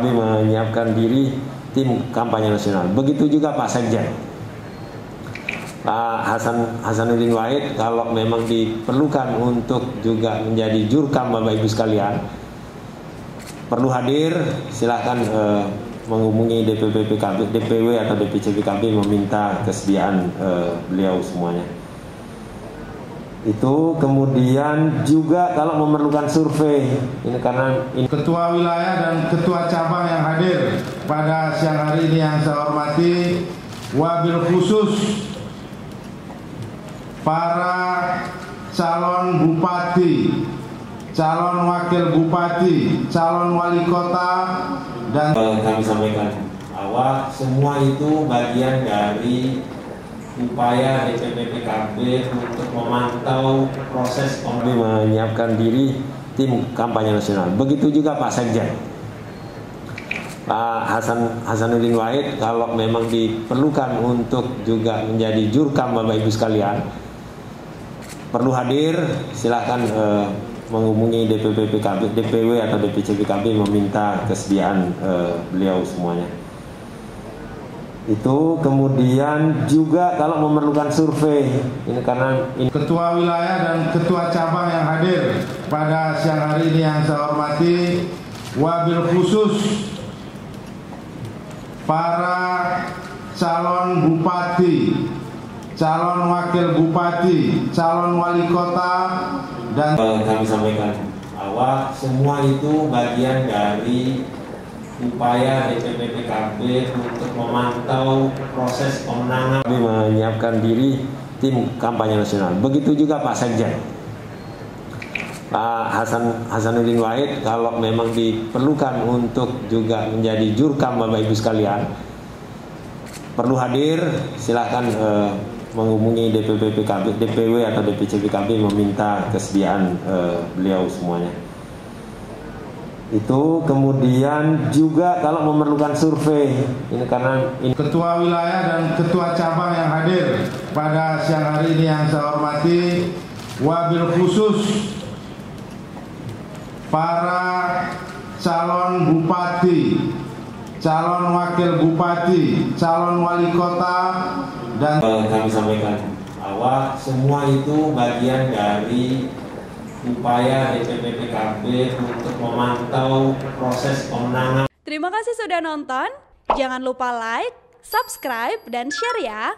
Kami menyiapkan diri tim kampanye nasional. Begitu juga Pak Sekjen. Pak Hasan Hasanuddin Wahid kalau memang diperlukan untuk juga menjadi jurkam Bapak Ibu sekalian perlu hadir silahkan eh, menghubungi DPP PKB, DPW atau DPC PKB meminta kesediaan eh, beliau semuanya itu kemudian juga kalau memerlukan survei. Ini karena ini ketua wilayah dan ketua cabang yang hadir pada siang hari ini yang saya hormati wabil khusus para calon bupati calon wakil bupati calon wali kota dan kami sampaikan awal semua itu bagian dari upaya DPP PKB untuk memantau proses kami menyiapkan diri tim kampanye nasional. Begitu juga Pak Sekjen. Pak Hasan Hasanuddin Wahid kalau memang diperlukan untuk juga menjadi jurkam Bapak Ibu sekalian perlu hadir silahkan eh, menghubungi DPP PKB, DPW atau DPC PKB meminta kesediaan eh, beliau semuanya itu kemudian juga kalau memerlukan survei. Ini karena ini ketua wilayah dan ketua cabang yang hadir pada siang hari ini yang saya hormati wabil khusus para calon bupati calon wakil bupati calon wali kota dan kami sampaikan awal semua itu bagian dari upaya DPP PKB untuk memantau proses pemenangan. Kami menyiapkan diri tim kampanye nasional. Begitu juga Pak Sekjen. Pak Hasan Hasanuddin Wahid kalau memang diperlukan untuk juga menjadi jurkam Bapak Ibu sekalian perlu hadir silahkan eh, menghubungi DPP PKB, DPW atau DPC PKB meminta kesediaan eh, beliau semuanya itu kemudian juga kalau memerlukan survei. Ini karena ini ketua wilayah dan ketua cabang yang hadir pada siang hari ini yang saya hormati wabil khusus para calon bupati calon wakil bupati calon wali kota dan kami sampaikan awal semua itu bagian dari upaya DPP PKB untuk memantau proses pemenangan. Terima kasih sudah nonton. Jangan lupa like, subscribe, dan share ya.